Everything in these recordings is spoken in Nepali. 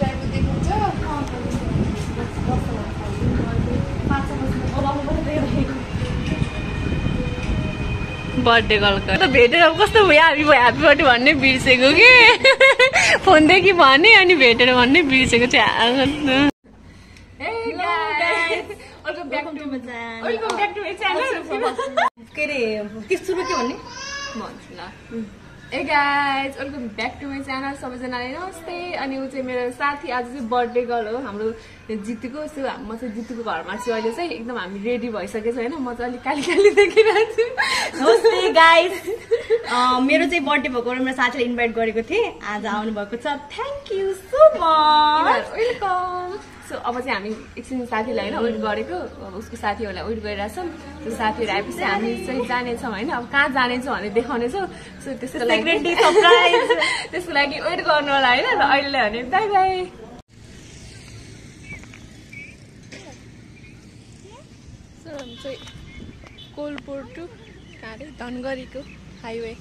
टाइपको बर्थडे गर्लको त भेटेर कस्तो भयो ह्याप्पी भयो ह्याप्पी बर्थडे भन्ने बिर्सेको कि फोनदेखि भने अनि भेटेर भन्ने बिर्सेको चाहिँ के अरे भन्ने भन्छु ल hey guys welcome back to my channel सबैजनालाई नमस्ते। अनि ऊ चाहिँ मेरो साथी आज चाहिँ बर्थडे गर्ल हो। हाम्रो जितुको सो म चाहिँ जितुको घरमा छु। अहिले चाहिँ एकदम हामी रेडी भइसकेको छ होइन? म चाहिँ अलिक काली काली देखिरहेको छु। नमस्ते गाइस मेरो चाहिँ बर्थडे भएको मेरो साथीले इन्भाइट गरेको थिएँ। आज आउनु भएको छ thank you so much welcome so अब चाहिँ हामी एकछिन साथीलाई होइन वेट गरेको अब उसको साथीहरूलाई वेट गरिरहेछौँ त्यो साथीहरू आएपछि हामी चाहिँ जानेछौँ होइन। अब कहाँ जानेछौँ भनेर देखाउनेछौँ। सो त्यसको लागि त्यसको लागि वेट गर्नु होला होइन। र अहिले भने बाई बाई सो हामी चाहिँ कोलपुर टु कहाँ अरे धनगढीको हाइवे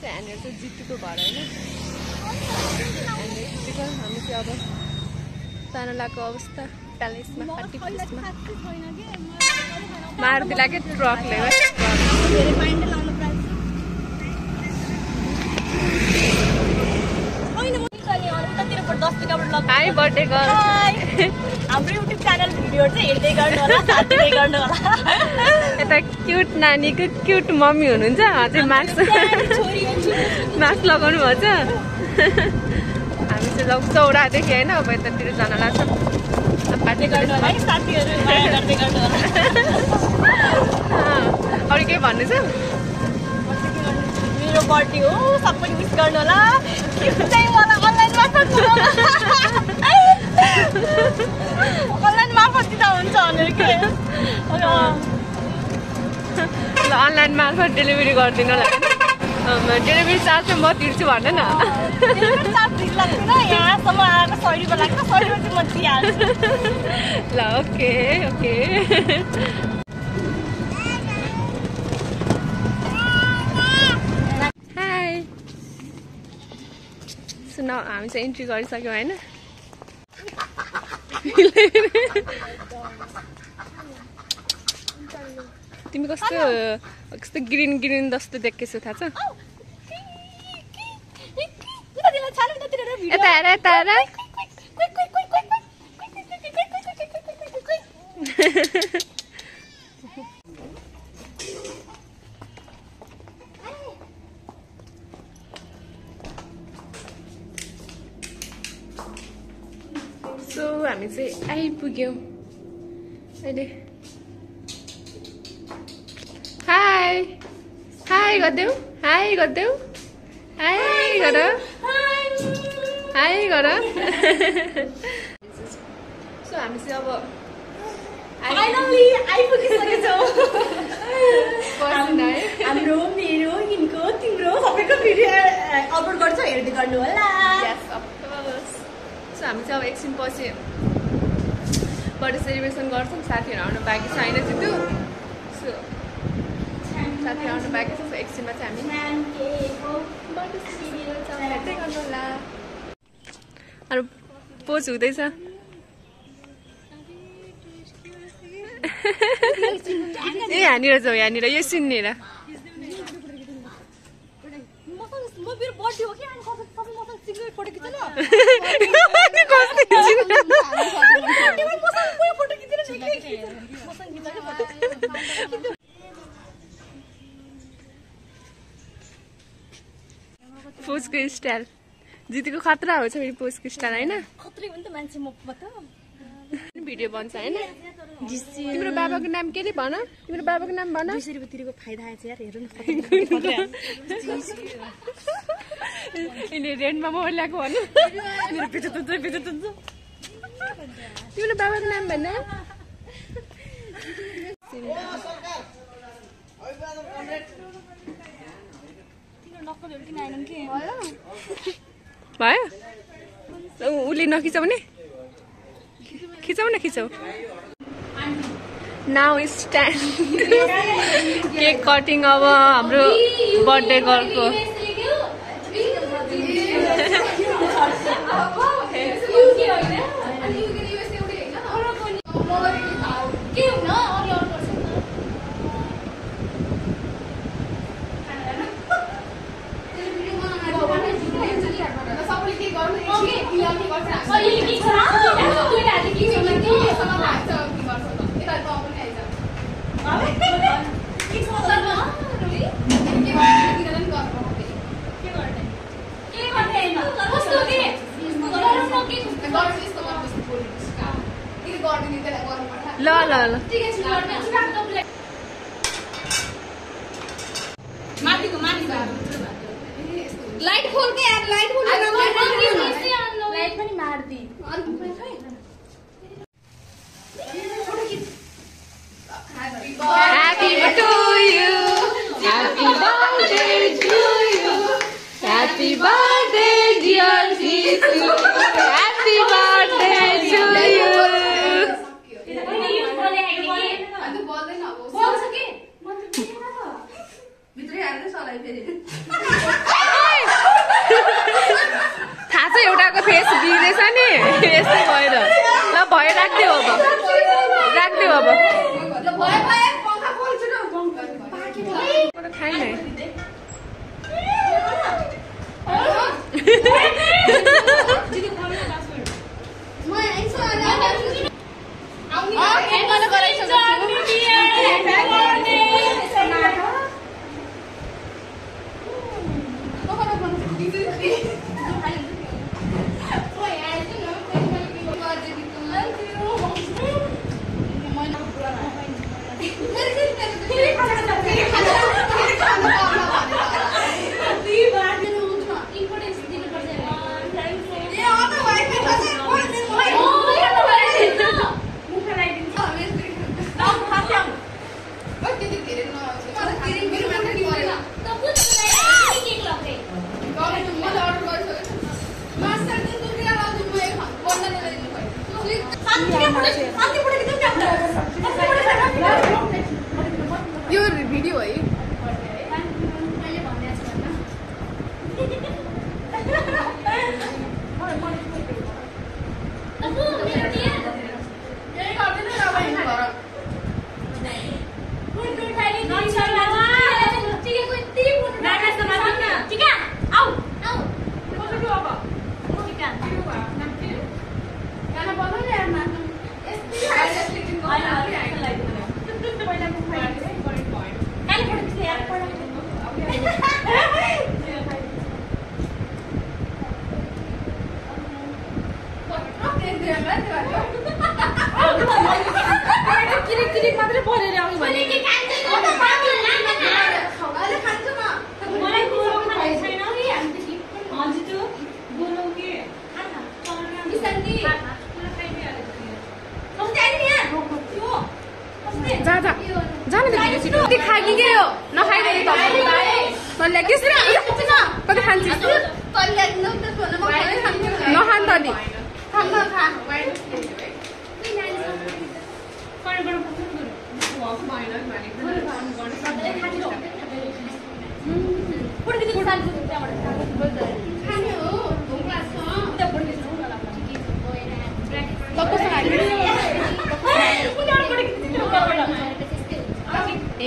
चाहिँ हामीहरू चाहिँ जितुको घर होइन। हामी चाहिँ अब तानलाको अवस्था प्यालेसमा पार्टी प्लेसमा मारुतिलाई के ट्रकले ट्रक हाई बर्थडे गर्ल हाम्रो युट्युब च्यानल भिडियो चाहिँ हेर्दै गर्नु होला साथीले गर्नु होला यता क्युट नानीको क्युट मम्मी हुनुहुन्छ उहाँ चाहिँ मास्क मास्क लगाउनु भएको छ लग चौरादेखि होइन अब यतातिर जान लाग्छ अरू केही भन्नु छ मेरो बर्थडे हो सबैले मिस गर्नु होला अनलाइन मार्फत अनलाइन मार्फत दिँदा हुन्छ भनेर के ल अनलाइन मार्फत डेलिभरी गरिदिनु होला डेलिभरी चार्ज चाहिँ म तिर्छु भन न यहाँसम्म आएको लाग्छ चाहिँ म दिइहाल्छु ल ओके ओके सुन हामी चाहिँ इन्ट्री गरिसक्यौँ होइन तिमी कस्तो कस्तो ग्रिन ग्रिन जस्तो थाहा छ यता हेर यता हेर सो हामी चाहिँ आइपुग्यौँ अहिले हाई हाई गरिदेऊ हाई गरिदेऊ हाई गर हाई गर सो हामी चाहिँ अब हाम्रो मेरो यिनको तिम्रो सबैको भिडियो अपलोड गर्छ हेर्दै गर्नु होला. सो हामी चाहिँ अब एकछिन पछि बर्थडे सेलिब्रेसन गर्छौँ साथीहरू आउनु बाँकी छैन त्यो साथीहरू आउनु बाँकी छ सो एकछिनमा चाहिँ हामी। होला अरू पोज हुँदैछ। ए यहाँनिर जाउँ यहाँनिर। यो सिननिर म मेरो बर्थडे हो कि अनि तपाईँ तपाईँ मसँग सिग्रेट फोटो खिच्नु न कस्तो सिन? बर्थडेमा मसँग पुरा फोटो खिचेर निक्लियो मसँग खिच्दा फोटो पोजको स्टाइल। जितीको खतरा हो छ फेरि पोजको स्टाइल होइन? भिडियो बन्छ होइन? तिम्रो बाबाको नाम के अरे भन? तिम्रो बाबाको नाम भन? तिरेको फाइदा आएछ यार हेर न यसले रेन्टमा मोबाइल ल्याएको भन मेरो पिछो तुन्छ पिछो तुन्छ तिम्रो बाबाको नाम भन। भयो? उसले नखिचाउने खिचाउ न खिचाउ। नाउ स्ट्यान्ड केक कटिङ अब हाम्रो बर्थडे गर्लको ल ल ल। लाइट खोल के यार लाइट खोल लाइट पनि मार्दी Happy to you. Happy एउटाको फेस बिग्रेछ नि। यस्तै भएर ल भयो राखिदेऊ अब। राखिदेऊ अब। खाएन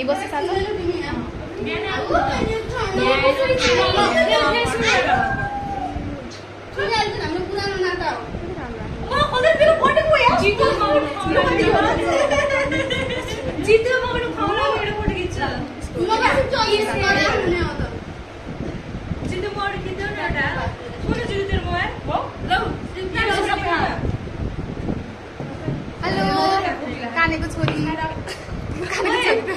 यही बस्छ साथी हेलो कानेको छोरी कानेको छोरी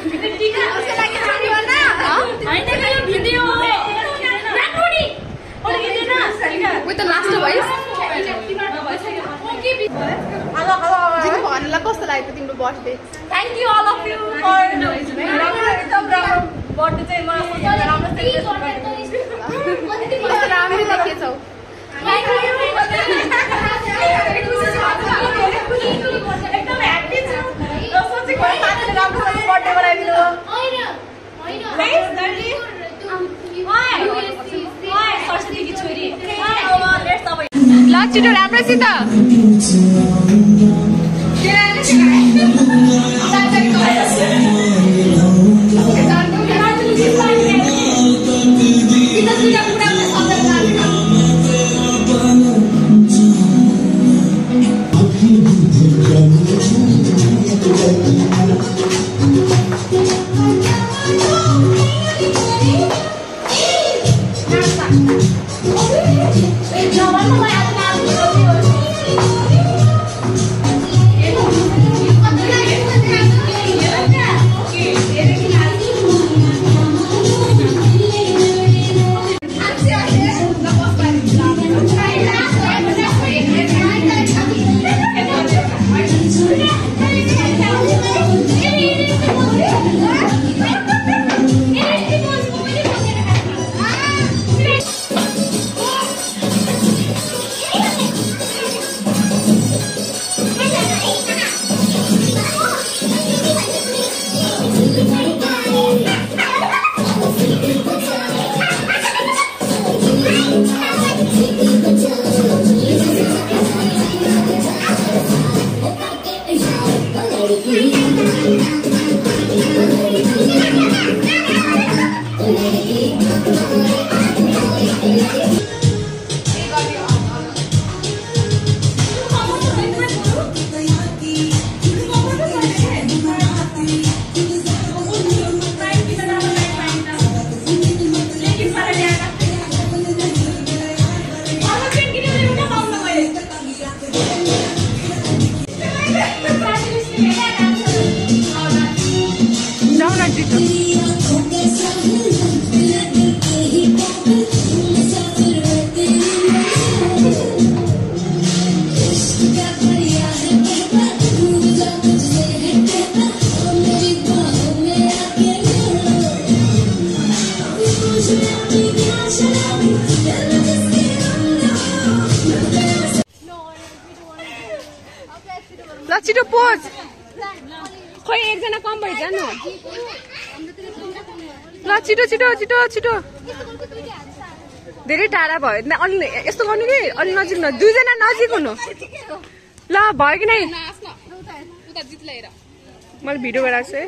उयो त लास्ट भइस जितु भन्नुलाई कस्तो लाग्यो तिम्रो birthday thank you of you birthday चाहिँ राम्रो राम्रो देखिएछौ एकदम ह्याप्पी छु र सोचेको साथीले राम्रोसँग बर्थडे बनाइदिनु सरस्वतीकी छोरी ल छिटो राम्रोसित ल छिटो छिटो छिटो छिटो। धेरै टाढा भयो। अलि यस्तो गर्नु कि अलि नजिक न। दुईजना नजिक हुनु। ल भयो कि नै मैले भिडियो गराएको छु है।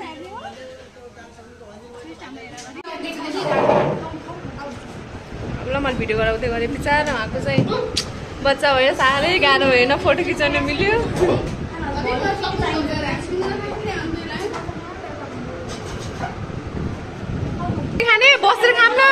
ल मैले भिडियो गराउँदै गरेँ। बिचरा उहाँको चाहिँ बच्चा भयो साह्रै गाह्रो भएन। फोटो खिचाउन मिल्यो। বস্ত্রের খাম না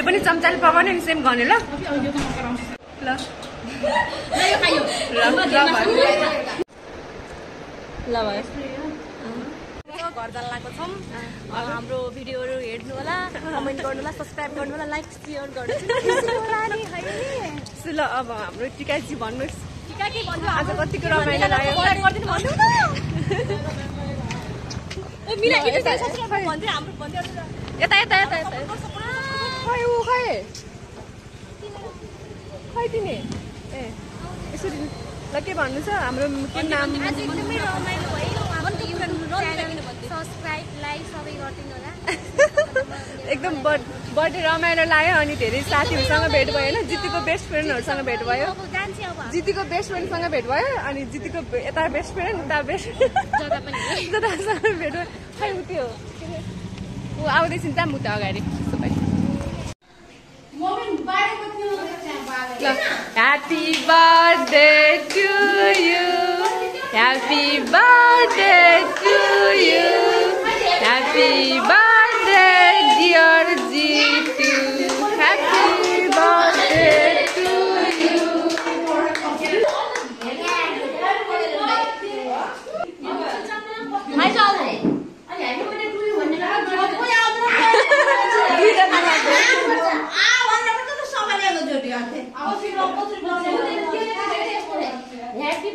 यो पनि चम्चाले पकाउने नि सेम गर्ने ल। ल। भयो। घर जल्लाको छौँ अब हाम्रो भिडियोहरू हेर्नु होला कमेन्ट गर्नु होला सब्सक्राइब गर्नु होला लाइक सेयर गर्नु ल अब हाम्रो टिकाजी भन्नुहोस्। टिका के भन्नु आज कतिको रमाइलो लाग्यो यता यता यता खै ऊ खै खै तिमी ए यसरी ल के भन्नु छ हाम्रो के नाम एकदमै रमाइलो भयो सबै बर्थ बर्थडे रमाइलो लाग्यो अनि धेरै साथीहरूसँग भेट भयो होइन जितीको बेस्ट फ्रेन्डहरूसँग भेट भयो जितीको बेस्ट फ्रेन्डसँग भेट भयो अनि जितीको यता बेस्ट फ्रेन्ड उता बेस्ट जतासँग भेट भयो खै ऊ त्यो ऊ आउँदैछन् त मुता अगाडि त्यसो clap. Happy birthday to you. Happy birthday to you.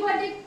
मैले